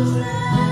Yeah.